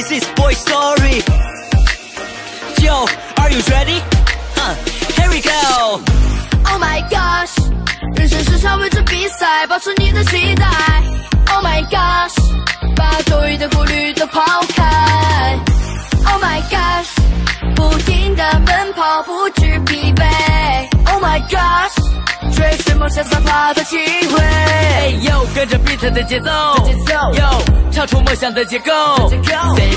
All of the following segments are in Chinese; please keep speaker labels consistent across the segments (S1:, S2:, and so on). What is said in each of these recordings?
S1: This is boy story. Yo, are you ready? Huh, here we go.
S2: Oh my gosh，人生是场未知比赛，保持你的期待。Oh my gosh，把多余的顾虑都抛开。Oh my gosh，不停的奔跑，不知疲惫。 Oh 追寻梦想散发的机会。
S1: 哎呦，跟着 beat 的节奏。
S2: 节奏
S1: ，Yo，唱出梦想的结构，Say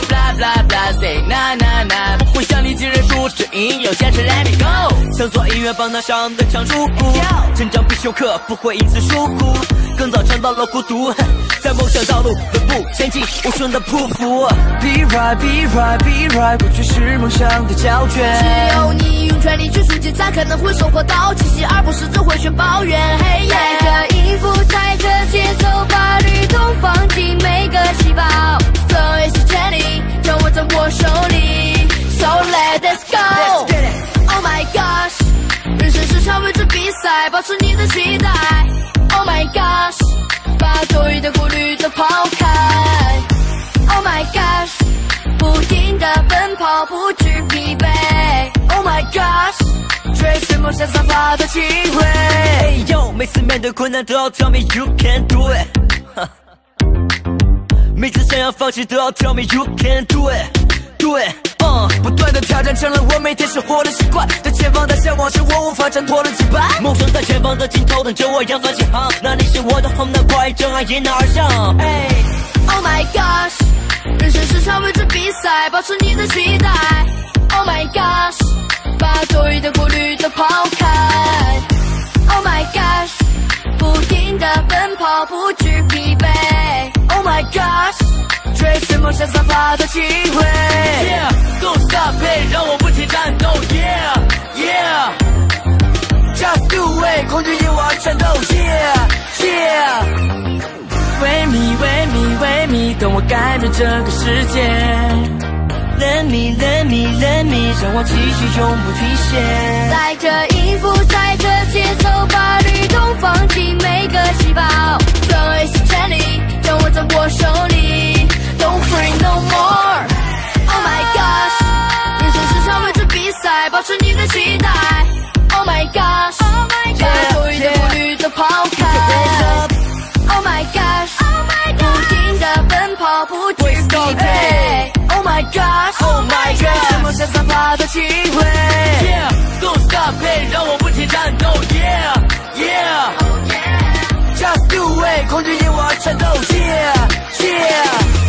S1: blah blah blah，Say na na na，不会向你记认输，只因有坚持 Let me go，想做音乐榜单上的常驻。股，成长必修课，不会因此疏忽，更早尝到了孤独，在梦想道路稳步前进，无声的匍匐，Be right be right be right，过去是梦想的胶卷只。
S2: 有你用全力去出击，才可能会收获到惊喜，而不是只会去抱怨。嘿耶，踩着音符，踩着节奏，把律动放进每个细胞。Flow is 掌握在我手里。So let us go。Oh my gosh，人生是场未知比赛，保持你的期待。Oh my gosh，抛开。Oh my gosh，不停地奔跑，不知疲惫。Oh my gosh，追寻梦想散发的气味。
S1: 哎呦，每次面对困难都要 tell me you can do it，每次想要放弃都要 tell me you can do it，do it，不断的挑战成了我每天生活的习惯，在前方的向往是我无法挣脱的羁绊，梦想在前方的尽头等着我扬帆起航，那里是我的 home，那快真爱迎难而上
S2: ，Oh my gosh，人生是场未知比赛，保持你的期待。Oh my gosh，把多余的顾虑都抛开。Oh my gosh，不停的奔跑，不惧梦想散发的气味。
S1: Yeah, don't stop it，让我不停战斗。Yeah, yeah, just do it，恐惧引我而战斗。Yeah, yeah，为你，为你，为你，等我改变这个世界。Let me, let me, let me，让我继续永不停歇。
S2: 带着音符，带着节奏，把不知疲惫。Oh my gosh，Oh my gosh，是梦想散发的气味。
S1: Yeah, don't stop it，让我不停战斗。Yeah, yeah, just do it，恐惧因我而战斗。Yeah, yeah。